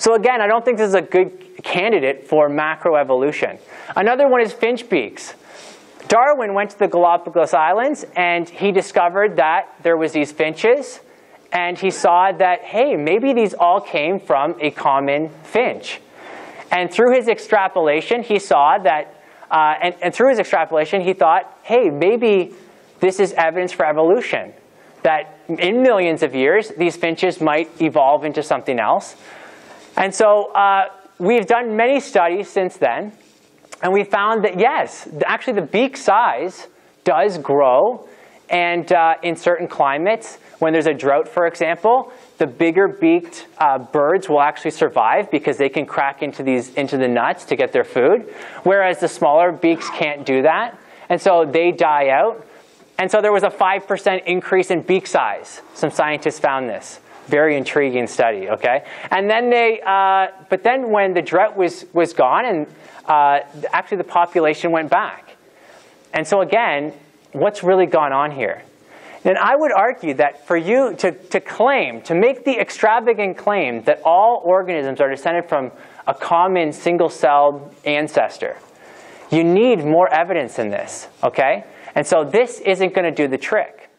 So again, I don't think this is a good candidate for macroevolution. Another one is finch beaks. Darwin went to the Galapagos Islands and he discovered that there was these finches and he saw that, hey, maybe these all came from a common finch. And through his extrapolation, he saw that, uh, and, and through his extrapolation, he thought, hey, maybe this is evidence for evolution. That in millions of years, these finches might evolve into something else. And so uh, we've done many studies since then, and we found that yes, actually the beak size does grow, and uh, in certain climates, when there's a drought, for example, the bigger beaked uh, birds will actually survive because they can crack into, these, into the nuts to get their food, whereas the smaller beaks can't do that. And so they die out. And so there was a 5% increase in beak size. Some scientists found this. Very intriguing study, okay? And then they, uh, but then when the drought was, was gone and uh, actually the population went back. And so again, what's really gone on here? And I would argue that for you to, to claim, to make the extravagant claim that all organisms are descended from a common single-celled ancestor, you need more evidence than this, okay? And so this isn't going to do the trick.